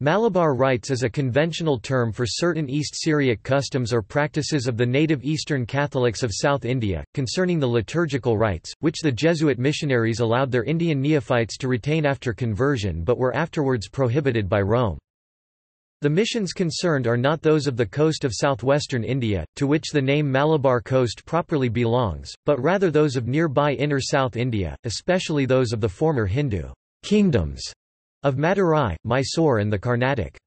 Malabar rites is a conventional term for certain East Syriac customs or practices of the native Eastern Catholics of South India, concerning the liturgical rites, which the Jesuit missionaries allowed their Indian neophytes to retain after conversion but were afterwards prohibited by Rome. The missions concerned are not those of the coast of southwestern India, to which the name Malabar Coast properly belongs, but rather those of nearby inner South India, especially those of the former Hindu kingdoms of Madurai, Mysore and the Carnatic.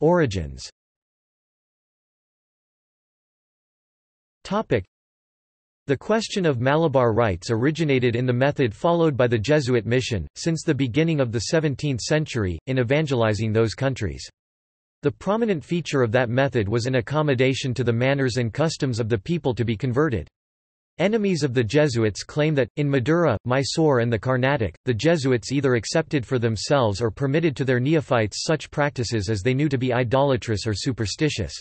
Origins the question of Malabar rites originated in the method followed by the Jesuit mission, since the beginning of the 17th century, in evangelizing those countries. The prominent feature of that method was an accommodation to the manners and customs of the people to be converted. Enemies of the Jesuits claim that, in Madura, Mysore and the Carnatic, the Jesuits either accepted for themselves or permitted to their neophytes such practices as they knew to be idolatrous or superstitious.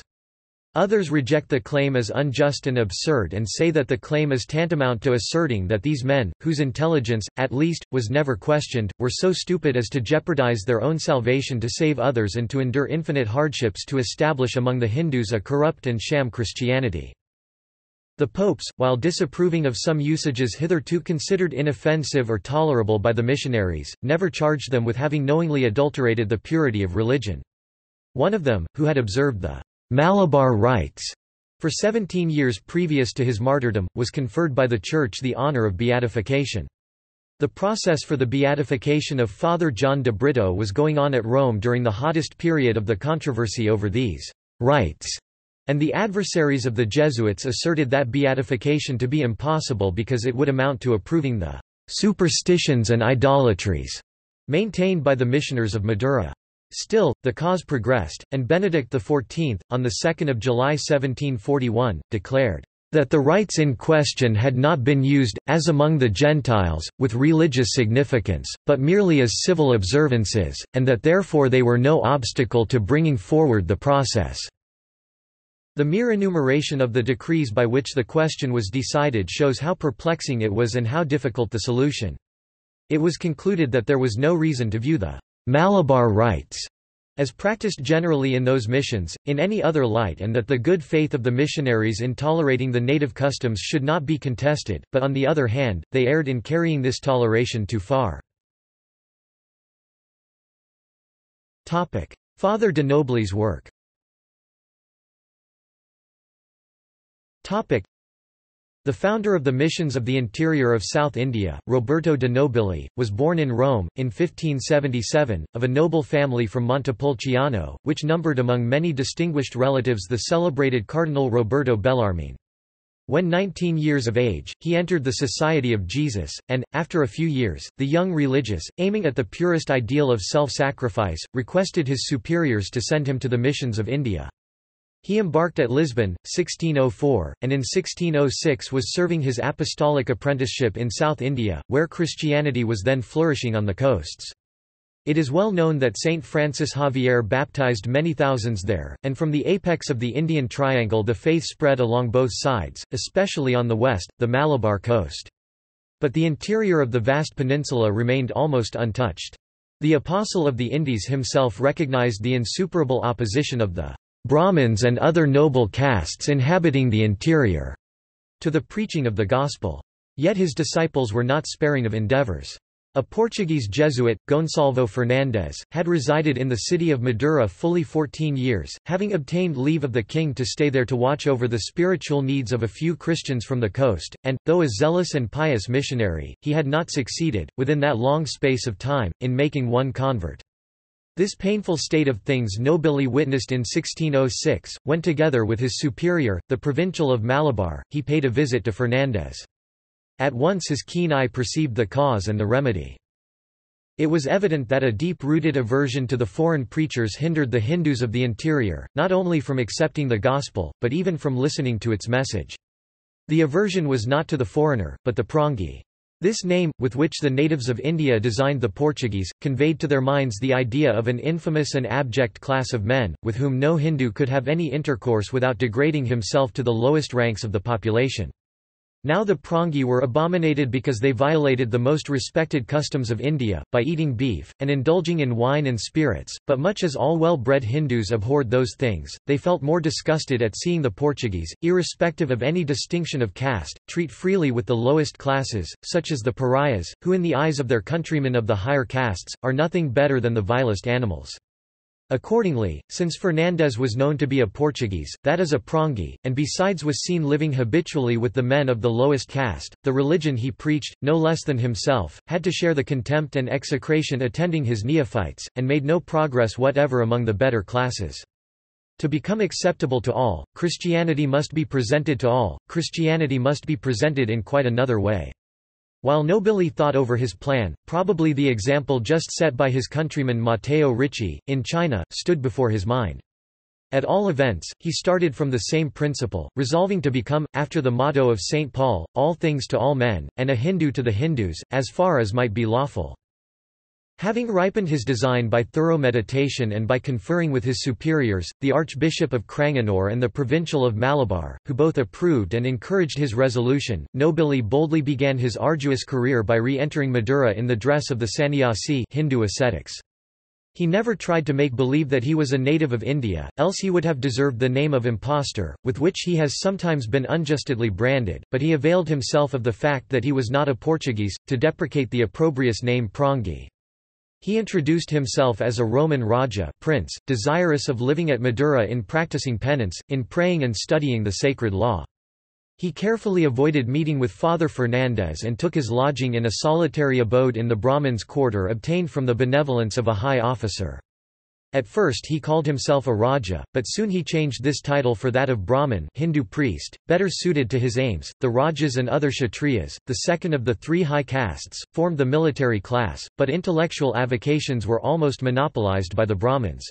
Others reject the claim as unjust and absurd and say that the claim is tantamount to asserting that these men, whose intelligence, at least, was never questioned, were so stupid as to jeopardize their own salvation to save others and to endure infinite hardships to establish among the Hindus a corrupt and sham Christianity. The popes, while disapproving of some usages hitherto considered inoffensive or tolerable by the missionaries, never charged them with having knowingly adulterated the purity of religion. One of them, who had observed the Malabar rites for 17 years previous to his martyrdom, was conferred by the Church the honor of beatification. The process for the beatification of Father John de Brito was going on at Rome during the hottest period of the controversy over these rites and the adversaries of the Jesuits asserted that beatification to be impossible because it would amount to approving the superstitions and idolatries maintained by the missioners of Madura. Still, the cause progressed, and Benedict XIV, on 2 July 1741, declared, "...that the rites in question had not been used, as among the Gentiles, with religious significance, but merely as civil observances, and that therefore they were no obstacle to bringing forward the process." The mere enumeration of the decrees by which the question was decided shows how perplexing it was and how difficult the solution. It was concluded that there was no reason to view the Malabar rites as practiced generally in those missions, in any other light and that the good faith of the missionaries in tolerating the native customs should not be contested, but on the other hand, they erred in carrying this toleration too far. Father de Nobili's work The founder of the missions of the interior of South India, Roberto de Nobili, was born in Rome, in 1577, of a noble family from Montepulciano, which numbered among many distinguished relatives the celebrated Cardinal Roberto Bellarmine. When 19 years of age, he entered the Society of Jesus, and, after a few years, the young religious, aiming at the purest ideal of self-sacrifice, requested his superiors to send him to the missions of India. He embarked at Lisbon, 1604, and in 1606 was serving his apostolic apprenticeship in South India, where Christianity was then flourishing on the coasts. It is well known that Saint Francis Xavier baptized many thousands there, and from the apex of the Indian Triangle the faith spread along both sides, especially on the west, the Malabar coast. But the interior of the vast peninsula remained almost untouched. The Apostle of the Indies himself recognized the insuperable opposition of the Brahmins and other noble castes inhabiting the interior, to the preaching of the gospel. Yet his disciples were not sparing of endeavors. A Portuguese Jesuit, Gonçalvo Fernandes, had resided in the city of Madura fully 14 years, having obtained leave of the king to stay there to watch over the spiritual needs of a few Christians from the coast, and, though a zealous and pious missionary, he had not succeeded, within that long space of time, in making one convert. This painful state of things Nobili witnessed in 1606, when together with his superior, the provincial of Malabar, he paid a visit to Fernandez. At once his keen eye perceived the cause and the remedy. It was evident that a deep-rooted aversion to the foreign preachers hindered the Hindus of the interior, not only from accepting the gospel, but even from listening to its message. The aversion was not to the foreigner, but the Prangi. This name, with which the natives of India designed the Portuguese, conveyed to their minds the idea of an infamous and abject class of men, with whom no Hindu could have any intercourse without degrading himself to the lowest ranks of the population. Now the Prangi were abominated because they violated the most respected customs of India, by eating beef, and indulging in wine and spirits, but much as all well-bred Hindus abhorred those things, they felt more disgusted at seeing the Portuguese, irrespective of any distinction of caste, treat freely with the lowest classes, such as the pariahs, who in the eyes of their countrymen of the higher castes, are nothing better than the vilest animals. Accordingly, since Fernandes was known to be a Portuguese, that is a Prangi, and besides was seen living habitually with the men of the lowest caste, the religion he preached, no less than himself, had to share the contempt and execration attending his neophytes, and made no progress whatever among the better classes. To become acceptable to all, Christianity must be presented to all, Christianity must be presented in quite another way. While Nobili thought over his plan, probably the example just set by his countryman Matteo Ricci, in China, stood before his mind. At all events, he started from the same principle, resolving to become, after the motto of St. Paul, all things to all men, and a Hindu to the Hindus, as far as might be lawful. Having ripened his design by thorough meditation and by conferring with his superiors, the Archbishop of Cranganore and the Provincial of Malabar, who both approved and encouraged his resolution, Nobili boldly began his arduous career by re-entering Madura in the dress of the sannyasi Hindu ascetics. He never tried to make believe that he was a native of India, else he would have deserved the name of impostor, with which he has sometimes been unjustly branded, but he availed himself of the fact that he was not a Portuguese, to deprecate the opprobrious name Prangi. He introduced himself as a Roman Raja prince, desirous of living at Madura in practicing penance, in praying and studying the sacred law. He carefully avoided meeting with Father Fernandez and took his lodging in a solitary abode in the Brahmin's quarter obtained from the benevolence of a high officer. At first he called himself a Raja, but soon he changed this title for that of Brahmin Hindu priest, better suited to his aims. The Rajas and other Kshatriyas, the second of the three high castes, formed the military class, but intellectual avocations were almost monopolized by the Brahmins.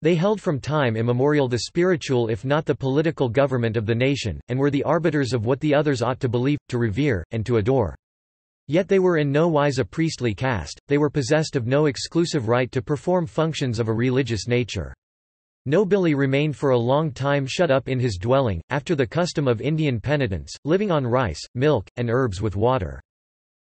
They held from time immemorial the spiritual if not the political government of the nation, and were the arbiters of what the others ought to believe, to revere, and to adore. Yet they were in no wise a priestly caste, they were possessed of no exclusive right to perform functions of a religious nature. Nobili remained for a long time shut up in his dwelling, after the custom of Indian penitents, living on rice, milk, and herbs with water.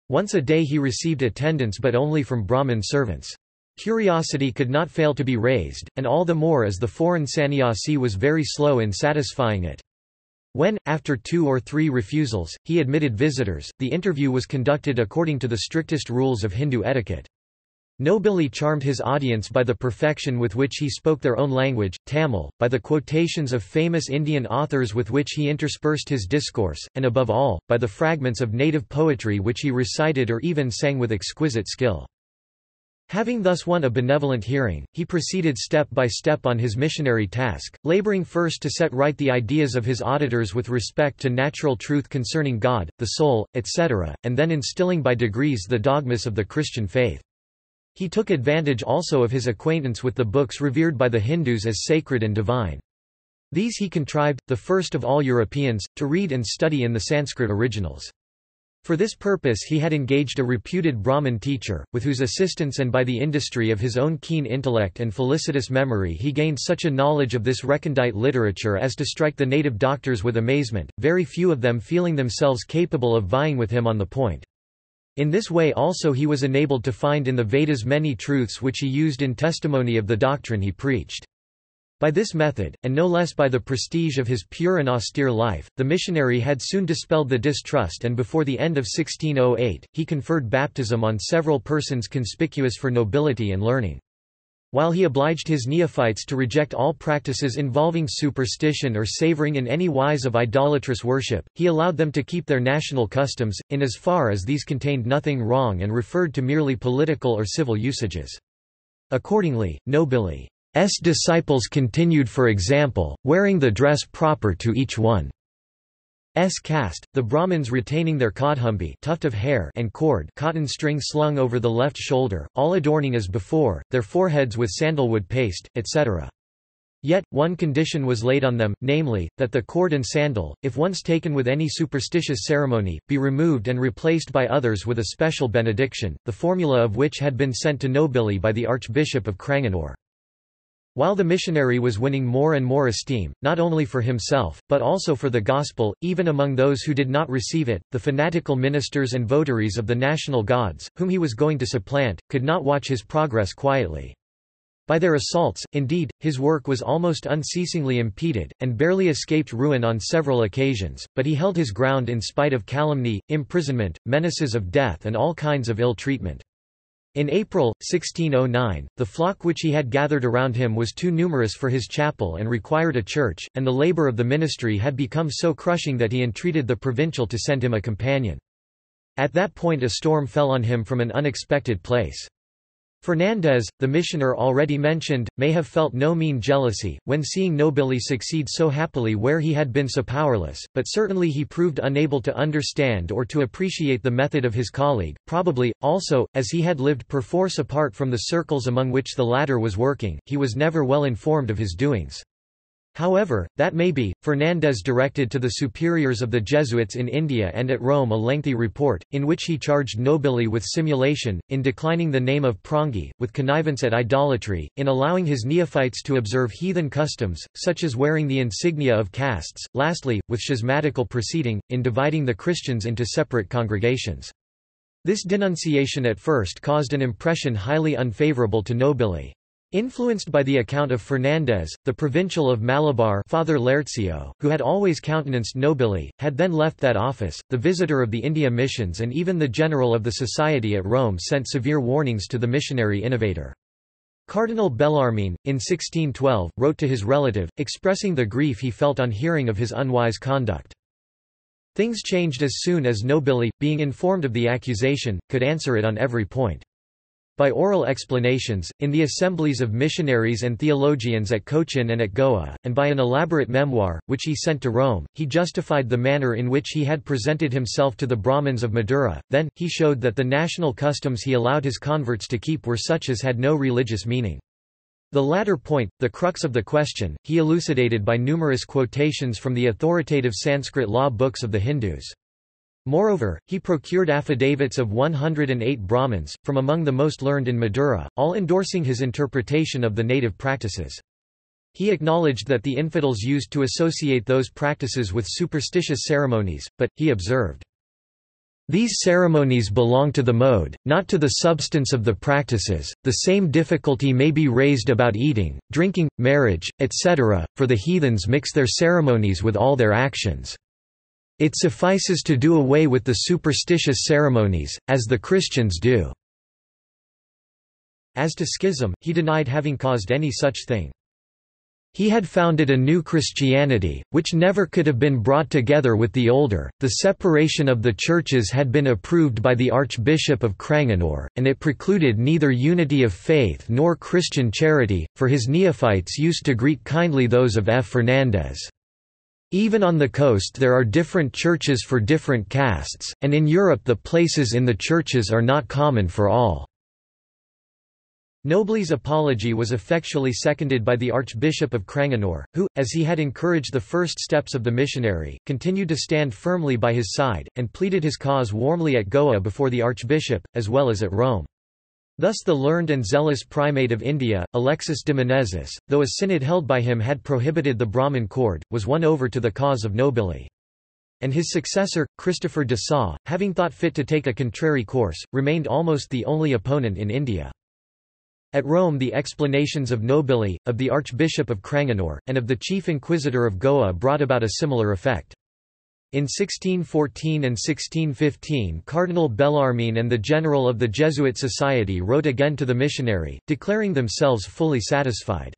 Once a day he received attendance but only from Brahmin servants. Curiosity could not fail to be raised, and all the more as the foreign sannyasi was very slow in satisfying it. When, after two or three refusals, he admitted visitors, the interview was conducted according to the strictest rules of Hindu etiquette. Nobili charmed his audience by the perfection with which he spoke their own language, Tamil, by the quotations of famous Indian authors with which he interspersed his discourse, and above all, by the fragments of native poetry which he recited or even sang with exquisite skill. Having thus won a benevolent hearing, he proceeded step by step on his missionary task, laboring first to set right the ideas of his auditors with respect to natural truth concerning God, the soul, etc., and then instilling by degrees the dogmas of the Christian faith. He took advantage also of his acquaintance with the books revered by the Hindus as sacred and divine. These he contrived, the first of all Europeans, to read and study in the Sanskrit originals. For this purpose he had engaged a reputed Brahmin teacher, with whose assistance and by the industry of his own keen intellect and felicitous memory he gained such a knowledge of this recondite literature as to strike the native doctors with amazement, very few of them feeling themselves capable of vying with him on the point. In this way also he was enabled to find in the Vedas many truths which he used in testimony of the doctrine he preached. By this method, and no less by the prestige of his pure and austere life, the missionary had soon dispelled the distrust and before the end of 1608, he conferred baptism on several persons conspicuous for nobility and learning. While he obliged his neophytes to reject all practices involving superstition or savoring in any wise of idolatrous worship, he allowed them to keep their national customs, in as far as these contained nothing wrong and referred to merely political or civil usages. Accordingly, Nobili disciples continued for example, wearing the dress proper to each one. S caste, the Brahmins retaining their kadhumbi tuft of hair and cord cotton string slung over the left shoulder, all adorning as before, their foreheads with sandalwood paste, etc. Yet, one condition was laid on them, namely, that the cord and sandal, if once taken with any superstitious ceremony, be removed and replaced by others with a special benediction, the formula of which had been sent to Nobili by the Archbishop of Cranganore. While the missionary was winning more and more esteem, not only for himself, but also for the gospel, even among those who did not receive it, the fanatical ministers and votaries of the national gods, whom he was going to supplant, could not watch his progress quietly. By their assaults, indeed, his work was almost unceasingly impeded, and barely escaped ruin on several occasions, but he held his ground in spite of calumny, imprisonment, menaces of death and all kinds of ill treatment. In April, 1609, the flock which he had gathered around him was too numerous for his chapel and required a church, and the labor of the ministry had become so crushing that he entreated the provincial to send him a companion. At that point a storm fell on him from an unexpected place. Fernandez, the missioner already mentioned, may have felt no mean jealousy, when seeing Nobili succeed so happily where he had been so powerless, but certainly he proved unable to understand or to appreciate the method of his colleague, probably, also, as he had lived perforce apart from the circles among which the latter was working, he was never well informed of his doings. However, that may be, Fernandez directed to the superiors of the Jesuits in India and at Rome a lengthy report, in which he charged Nobili with simulation, in declining the name of Prongi, with connivance at idolatry, in allowing his neophytes to observe heathen customs, such as wearing the insignia of castes, lastly, with schismatical proceeding, in dividing the Christians into separate congregations. This denunciation at first caused an impression highly unfavourable to Nobili. Influenced by the account of Fernandez, the provincial of Malabar Father Lercio, who had always countenanced Nobili, had then left that office, the visitor of the India missions and even the general of the society at Rome sent severe warnings to the missionary innovator. Cardinal Bellarmine, in 1612, wrote to his relative, expressing the grief he felt on hearing of his unwise conduct. Things changed as soon as Nobili, being informed of the accusation, could answer it on every point. By oral explanations, in the assemblies of missionaries and theologians at Cochin and at Goa, and by an elaborate memoir, which he sent to Rome, he justified the manner in which he had presented himself to the Brahmins of Madura, then, he showed that the national customs he allowed his converts to keep were such as had no religious meaning. The latter point, the crux of the question, he elucidated by numerous quotations from the authoritative Sanskrit law books of the Hindus. Moreover, he procured affidavits of 108 Brahmins, from among the most learned in Madura, all endorsing his interpretation of the native practices. He acknowledged that the infidels used to associate those practices with superstitious ceremonies, but, he observed, these ceremonies belong to the mode, not to the substance of the practices. The same difficulty may be raised about eating, drinking, marriage, etc., for the heathens mix their ceremonies with all their actions. It suffices to do away with the superstitious ceremonies, as the Christians do. As to schism, he denied having caused any such thing. He had founded a new Christianity, which never could have been brought together with the older. The separation of the churches had been approved by the Archbishop of Cranganore, and it precluded neither unity of faith nor Christian charity, for his neophytes used to greet kindly those of F. Fernandez. Even on the coast there are different churches for different castes, and in Europe the places in the churches are not common for all. Nobili's apology was effectually seconded by the Archbishop of Cranganore, who, as he had encouraged the first steps of the missionary, continued to stand firmly by his side, and pleaded his cause warmly at Goa before the Archbishop, as well as at Rome. Thus the learned and zealous primate of India, Alexis de Menezes, though a synod held by him had prohibited the Brahmin cord, was won over to the cause of Nobili. And his successor, Christopher de Sá, having thought fit to take a contrary course, remained almost the only opponent in India. At Rome the explanations of Nobili, of the Archbishop of Cranganore, and of the Chief Inquisitor of Goa brought about a similar effect. In 1614 and 1615 Cardinal Bellarmine and the General of the Jesuit Society wrote again to the missionary, declaring themselves fully satisfied.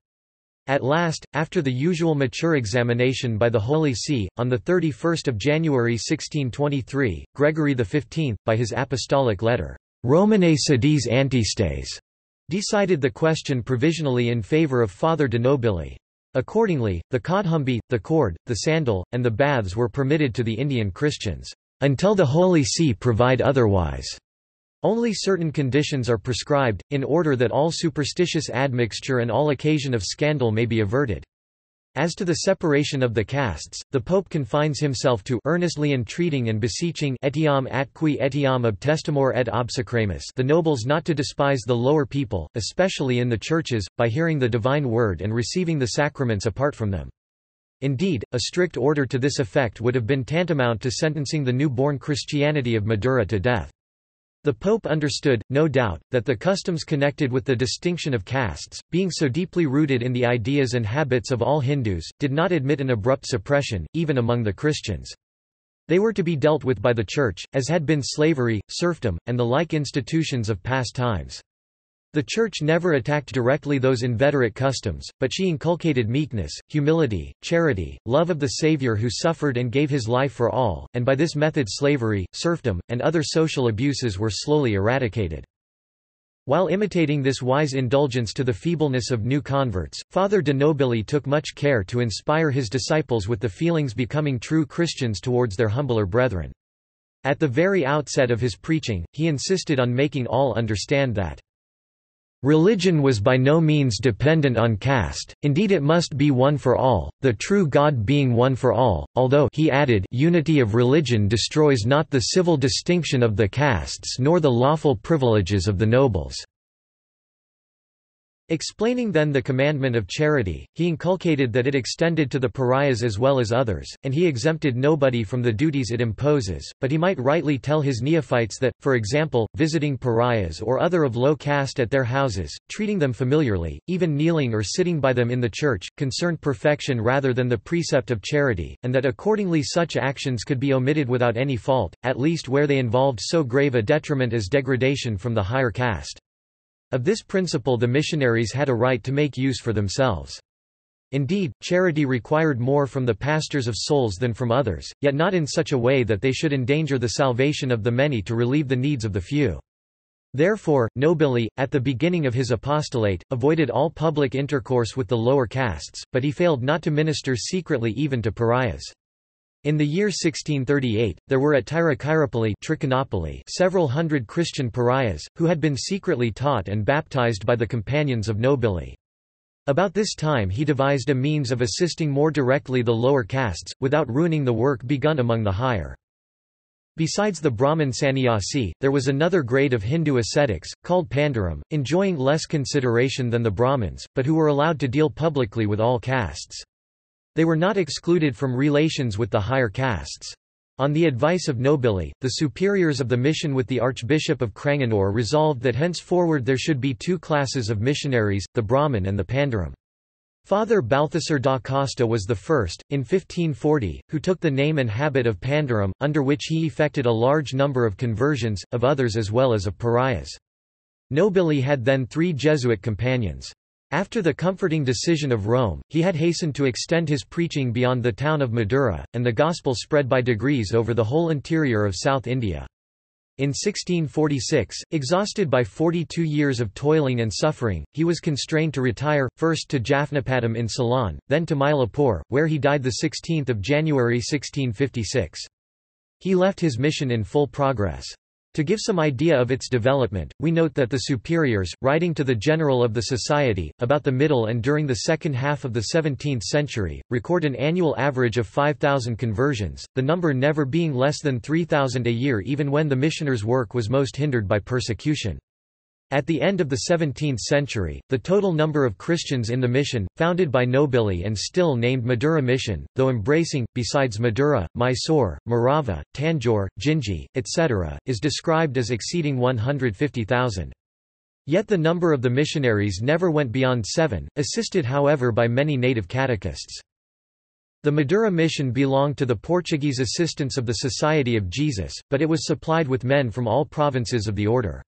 At last, after the usual mature examination by the Holy See, on 31 January 1623, Gregory XV, by his apostolic letter, Romane Sedis Antistes, decided the question provisionally in favor of Father de Nobili. Accordingly, the kadhumbi, the cord, the sandal, and the baths were permitted to the Indian Christians, until the Holy See provide otherwise. Only certain conditions are prescribed, in order that all superstitious admixture and all occasion of scandal may be averted. As to the separation of the castes, the Pope confines himself to earnestly entreating and beseeching etiam atque etiam obtestamur et obsecramus the nobles not to despise the lower people, especially in the churches, by hearing the divine word and receiving the sacraments apart from them. Indeed, a strict order to this effect would have been tantamount to sentencing the new-born Christianity of Madura to death. The Pope understood, no doubt, that the customs connected with the distinction of castes, being so deeply rooted in the ideas and habits of all Hindus, did not admit an abrupt suppression, even among the Christians. They were to be dealt with by the Church, as had been slavery, serfdom, and the like institutions of past times. The Church never attacked directly those inveterate customs, but she inculcated meekness, humility, charity, love of the Savior who suffered and gave his life for all, and by this method slavery, serfdom, and other social abuses were slowly eradicated. While imitating this wise indulgence to the feebleness of new converts, Father de Nobili took much care to inspire his disciples with the feelings becoming true Christians towards their humbler brethren. At the very outset of his preaching, he insisted on making all understand that Religion was by no means dependent on caste, indeed it must be one for all, the true God being one for all, although he added unity of religion destroys not the civil distinction of the castes nor the lawful privileges of the nobles. Explaining then the commandment of charity, he inculcated that it extended to the pariahs as well as others, and he exempted nobody from the duties it imposes, but he might rightly tell his neophytes that, for example, visiting pariahs or other of low caste at their houses, treating them familiarly, even kneeling or sitting by them in the church, concerned perfection rather than the precept of charity, and that accordingly such actions could be omitted without any fault, at least where they involved so grave a detriment as degradation from the higher caste. Of this principle the missionaries had a right to make use for themselves. Indeed, charity required more from the pastors of souls than from others, yet not in such a way that they should endanger the salvation of the many to relieve the needs of the few. Therefore, Nobili, at the beginning of his apostolate, avoided all public intercourse with the lower castes, but he failed not to minister secretly even to pariahs. In the year 1638, there were at Tiruchirappalli several hundred Christian pariahs, who had been secretly taught and baptized by the companions of Nobili. About this time he devised a means of assisting more directly the lower castes, without ruining the work begun among the higher. Besides the Brahmin sannyasi, there was another grade of Hindu ascetics, called Pandaram, enjoying less consideration than the Brahmins, but who were allowed to deal publicly with all castes. They were not excluded from relations with the higher castes. On the advice of Nobili, the superiors of the mission with the Archbishop of Cranganore resolved that henceforward there should be two classes of missionaries, the Brahmin and the Pandaram. Father Balthasar da Costa was the first, in 1540, who took the name and habit of Pandaram, under which he effected a large number of conversions, of others as well as of pariahs. Nobili had then three Jesuit companions. After the comforting decision of Rome, he had hastened to extend his preaching beyond the town of Madura, and the gospel spread by degrees over the whole interior of South India. In 1646, exhausted by 42 years of toiling and suffering, he was constrained to retire, first to Jaffnapatnam in Ceylon, then to Mylapore, where he died 16 January 1656. He left his mission in full progress. To give some idea of its development, we note that the superiors, writing to the general of the society, about the middle and during the second half of the 17th century, record an annual average of 5,000 conversions, the number never being less than 3,000 a year even when the missioner's work was most hindered by persecution. At the end of the 17th century, the total number of Christians in the mission, founded by Nobili and still named Madura Mission, though embracing, besides Madura, Mysore, Marava, Tanjore, Jinji, etc., is described as exceeding 150,000. Yet the number of the missionaries never went beyond seven, assisted however by many native catechists. The Madura mission belonged to the Portuguese assistance of the Society of Jesus, but it was supplied with men from all provinces of the order.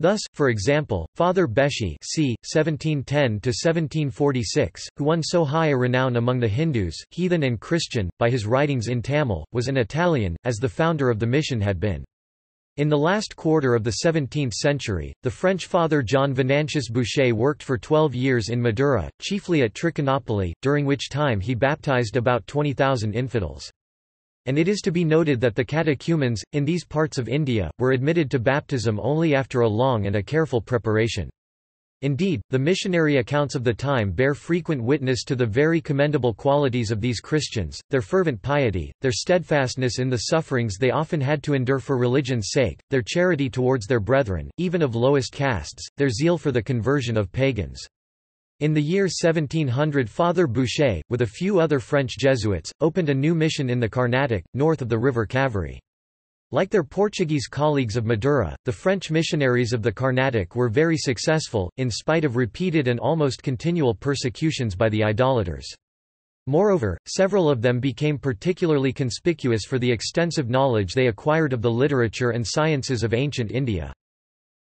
Thus, for example, Father Beschi c. 1710–1746, who won so high a renown among the Hindus, heathen and Christian, by his writings in Tamil, was an Italian, as the founder of the mission had been. In the last quarter of the 17th century, the French father John Venantius Bouchet worked for 12 years in Madura, chiefly at Trichinopoly, during which time he baptized about 20,000 infidels and it is to be noted that the catechumens, in these parts of India, were admitted to baptism only after a long and a careful preparation. Indeed, the missionary accounts of the time bear frequent witness to the very commendable qualities of these Christians, their fervent piety, their steadfastness in the sufferings they often had to endure for religion's sake, their charity towards their brethren, even of lowest castes, their zeal for the conversion of pagans. In the year 1700 Father Bouchet, with a few other French Jesuits, opened a new mission in the Carnatic, north of the river Kaveri. Like their Portuguese colleagues of Madura, the French missionaries of the Carnatic were very successful, in spite of repeated and almost continual persecutions by the idolaters. Moreover, several of them became particularly conspicuous for the extensive knowledge they acquired of the literature and sciences of ancient India.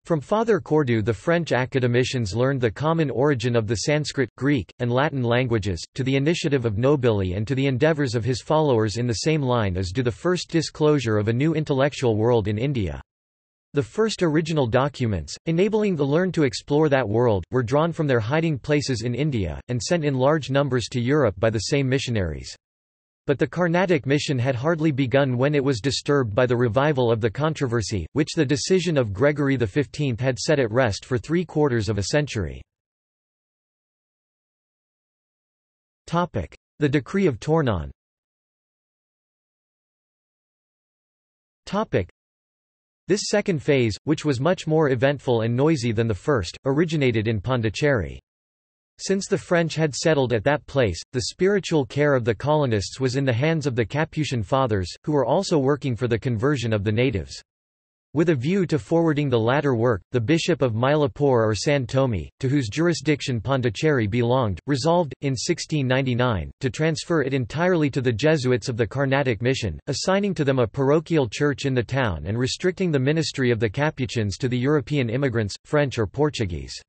From Father Coeurdoux the French academicians learned the common origin of the Sanskrit, Greek, and Latin languages, to the initiative of Nobili and to the endeavours of his followers in the same line as do the first disclosure of a new intellectual world in India. The first original documents, enabling the learned to explore that world, were drawn from their hiding places in India, and sent in large numbers to Europe by the same missionaries. But the Carnatic mission had hardly begun when it was disturbed by the revival of the controversy, which the decision of Gregory XV had set at rest for three quarters of a century. The Decree of Tournon This second phase, which was much more eventful and noisy than the first, originated in Pondicherry. Since the French had settled at that place, the spiritual care of the colonists was in the hands of the Capuchin Fathers, who were also working for the conversion of the natives. With a view to forwarding the latter work, the Bishop of Mylapore or San Tome, to whose jurisdiction Pondicherry belonged, resolved, in 1699, to transfer it entirely to the Jesuits of the Carnatic Mission, assigning to them a parochial church in the town and restricting the ministry of the Capuchins to the European immigrants, French or Portuguese.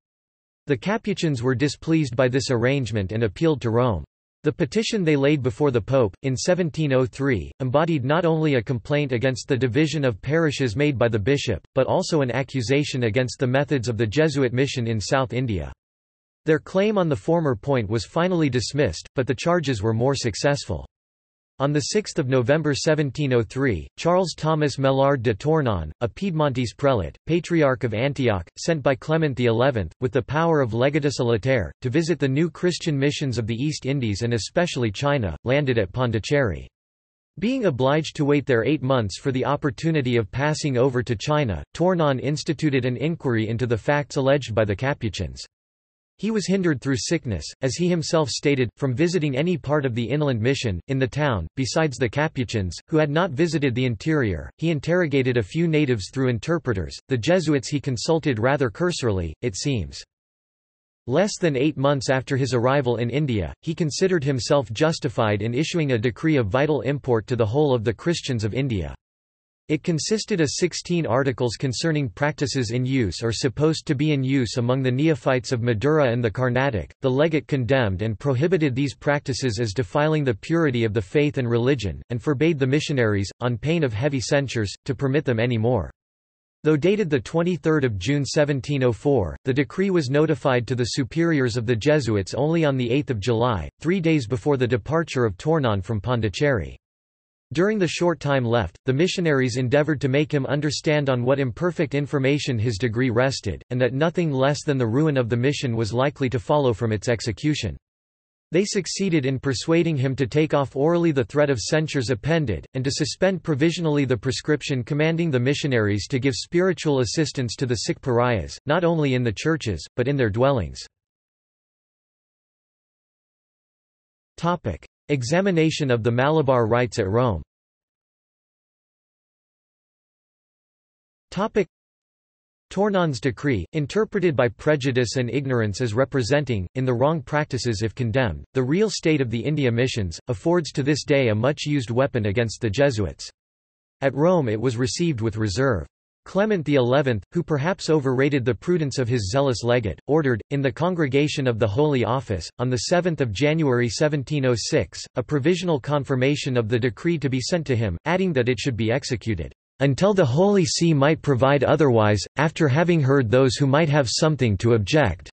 The Capuchins were displeased by this arrangement and appealed to Rome. The petition they laid before the Pope, in 1703, embodied not only a complaint against the division of parishes made by the bishop, but also an accusation against the methods of the Jesuit mission in South India. Their claim on the former point was finally dismissed, but the charges were more successful. On 6 November 1703, Charles Thomas Maillard de Tournon, a Piedmontese prelate, Patriarch of Antioch, sent by Clement XI, with the power of legatus a to visit the new Christian missions of the East Indies and especially China, landed at Pondicherry. Being obliged to wait there eight months for the opportunity of passing over to China, Tournon instituted an inquiry into the facts alleged by the Capuchins. He was hindered through sickness, as he himself stated, from visiting any part of the inland mission. In the town, besides the Capuchins, who had not visited the interior, he interrogated a few natives through interpreters. The Jesuits he consulted rather cursorily, it seems. Less than eight months after his arrival in India, he considered himself justified in issuing a decree of vital import to the whole of the Christians of India. It consisted of 16 articles concerning practices in use or supposed to be in use among the neophytes of Madura and the Carnatic. The legate condemned and prohibited these practices as defiling the purity of the faith and religion, and forbade the missionaries, on pain of heavy censures, to permit them any more. Though dated 23 June 1704, the decree was notified to the superiors of the Jesuits only on 8 July, three days before the departure of Tournon from Pondicherry. During the short time left, the missionaries endeavored to make him understand on what imperfect information his degree rested, and that nothing less than the ruin of the mission was likely to follow from its execution. They succeeded in persuading him to take off orally the threat of censures appended, and to suspend provisionally the prescription commanding the missionaries to give spiritual assistance to the sick pariahs, not only in the churches, but in their dwellings. Examination of the Malabar Rites at Rome Tournon's decree, interpreted by prejudice and ignorance as representing, in the wrong practices if condemned, the real state of the India missions, affords to this day a much-used weapon against the Jesuits. At Rome it was received with reserve. Clement XI, who perhaps overrated the prudence of his zealous legate, ordered, in the Congregation of the Holy Office, on 7 January 1706, a provisional confirmation of the decree to be sent to him, adding that it should be executed, "...until the Holy See might provide otherwise, after having heard those who might have something to object."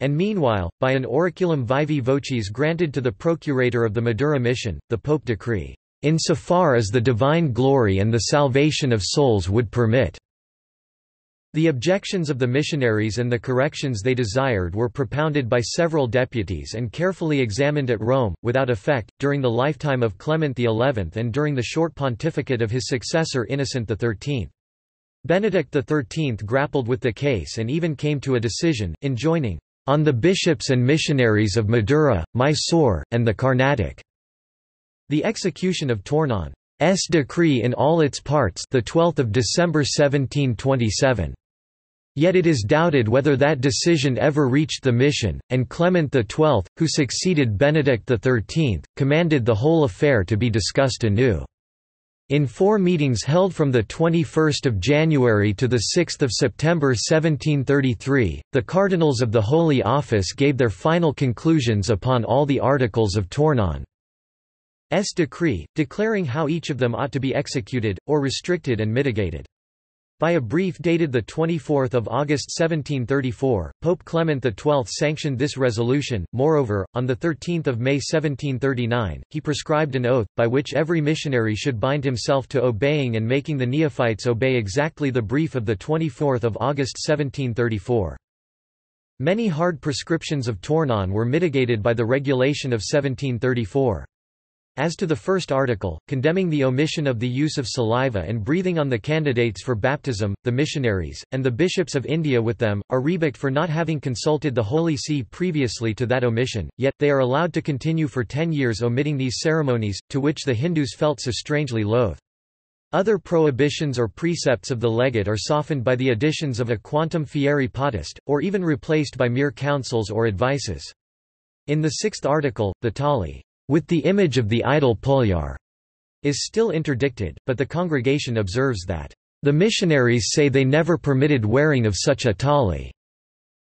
And meanwhile, by an oraculum vivae vocis granted to the procurator of the Madura mission, the Pope decree insofar as the divine glory and the salvation of souls would permit." The objections of the missionaries and the corrections they desired were propounded by several deputies and carefully examined at Rome, without effect, during the lifetime of Clement XI and during the short pontificate of his successor Innocent XIII. Benedict XIII grappled with the case and even came to a decision, enjoining, "...on the bishops and missionaries of Madura, Mysore, and the Carnatic." The execution of Tournon's decree in all its parts the 12th of December 1727. Yet it is doubted whether that decision ever reached the mission, and Clement XII, who succeeded Benedict XIII, commanded the whole affair to be discussed anew. In four meetings held from 21 January to 6 September 1733, the cardinals of the Holy Office gave their final conclusions upon all the articles of Tournon's decree, declaring how each of them ought to be executed, or restricted and mitigated. By a brief dated 24 August 1734, Pope Clement XII sanctioned this resolution. Moreover, on 13 May 1739, he prescribed an oath, by which every missionary should bind himself to obeying and making the neophytes obey exactly the brief of 24 August 1734. Many hard prescriptions of Tournon were mitigated by the regulation of 1734. As to the first article, condemning the omission of the use of saliva and breathing on the candidates for baptism, the missionaries, and the bishops of India with them, are rebuked for not having consulted the Holy See previously to that omission, yet, they are allowed to continue for ten years omitting these ceremonies, to which the Hindus felt so strangely loath. Other prohibitions or precepts of the legate are softened by the additions of a quantum fieri potest, or even replaced by mere counsels or advices. In the sixth article, the tali with the image of the idol Puljar, is still interdicted, but the congregation observes that, the missionaries say they never permitted wearing of such a tali.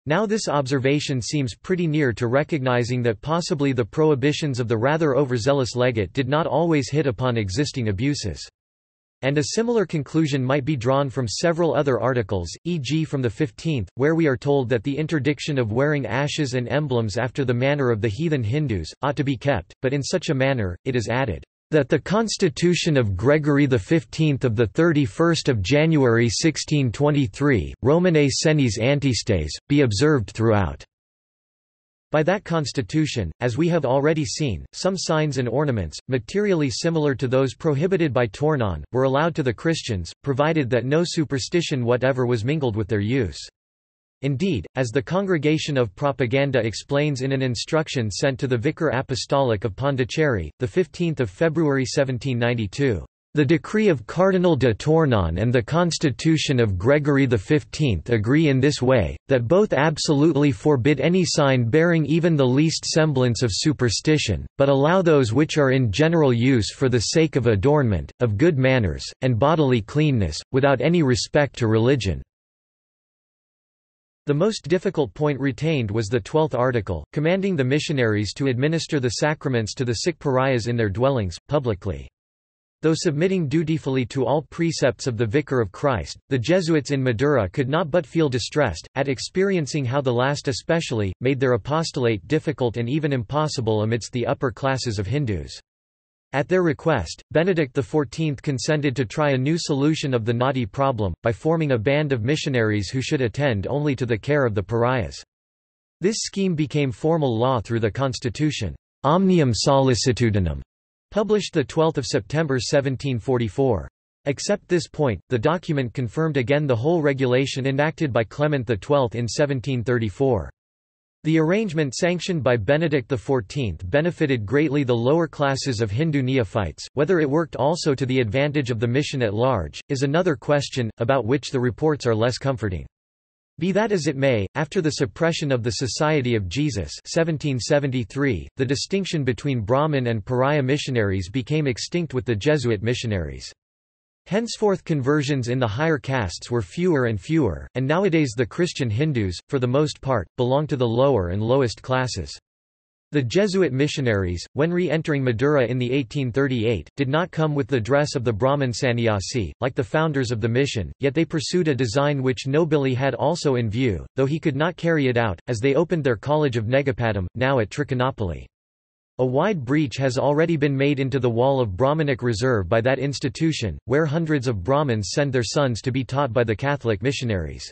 Now this observation seems pretty near to recognizing that possibly the prohibitions of the rather overzealous legate did not always hit upon existing abuses. And a similar conclusion might be drawn from several other articles, e.g. from the 15th, where we are told that the interdiction of wearing ashes and emblems after the manner of the heathen Hindus, ought to be kept, but in such a manner, it is added, that the constitution of Gregory XV of 31 January 1623, Romane Sedis Antistes, be observed throughout. By that constitution, as we have already seen, some signs and ornaments, materially similar to those prohibited by Tournon, were allowed to the Christians, provided that no superstition whatever was mingled with their use. Indeed, as the Congregation of Propaganda explains in an instruction sent to the Vicar Apostolic of Pondicherry, 15 February 1792, the decree of Cardinal de Tournon and the constitution of Gregory XV agree in this way, that both absolutely forbid any sign bearing even the least semblance of superstition, but allow those which are in general use for the sake of adornment, of good manners, and bodily cleanness, without any respect to religion. The most difficult point retained was the twelfth article, commanding the missionaries to administer the sacraments to the sick pariahs in their dwellings, publicly. Though submitting dutifully to all precepts of the Vicar of Christ, the Jesuits in Madura could not but feel distressed, at experiencing how the last especially, made their apostolate difficult and even impossible amidst the upper classes of Hindus. At their request, Benedict XIV consented to try a new solution of the knotty problem, by forming a band of missionaries who should attend only to the care of the pariahs. This scheme became formal law through the constitution, Omnium Sollicitudinem, Published 12 September 1744. Except this point, the document confirmed again the whole regulation enacted by Clement XII in 1734. The arrangement sanctioned by Benedict XIV benefited greatly the lower classes of Hindu neophytes. Whether it worked also to the advantage of the mission at large, is another question, about which the reports are less comforting. Be that as it may, after the suppression of the Society of Jesus 1773, the distinction between Brahmin and pariah missionaries became extinct with the Jesuit missionaries. Henceforth conversions in the higher castes were fewer and fewer, and nowadays the Christian Hindus, for the most part, belong to the lower and lowest classes. The Jesuit missionaries, when re-entering Madura in the 1838, did not come with the dress of the Brahmin sannyasi, like the founders of the mission, yet they pursued a design which Nobili had also in view, though he could not carry it out, as they opened their college of Negapatam, now at Trichinopoly. A wide breach has already been made into the wall of Brahmanic reserve by that institution, where hundreds of Brahmins send their sons to be taught by the Catholic missionaries.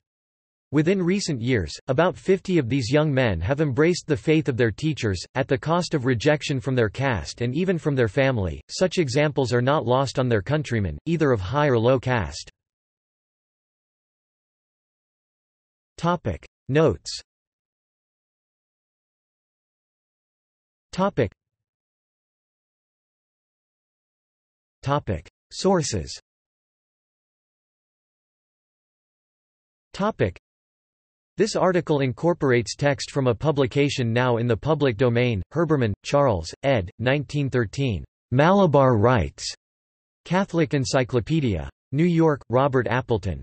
Within recent years, about 50 of these young men have embraced the faith of their teachers, at the cost of rejection from their caste and even from their family. Such examples are not lost on their countrymen, either of high or low caste. Topic. Notes. Topic. Topic. Sources. Topic this article incorporates text from a publication now in the public domain, Herbermann, Charles, ed. 1913. Malabar Rites. Catholic Encyclopedia. New York, Robert Appleton.